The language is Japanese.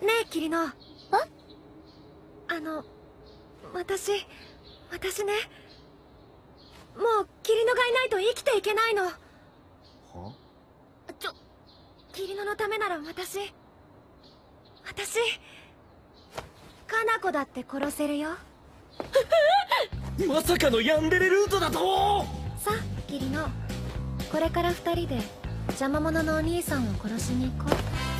ねえ霧のああの私私ね。もう霧のがいないと生きていけないの。は？ちょ霧リのためなら私私かな子だって殺せるよ。まさかのヤンデレルートだと？さあ霧のこれから二人で邪魔者のお兄さんを殺しに行こう。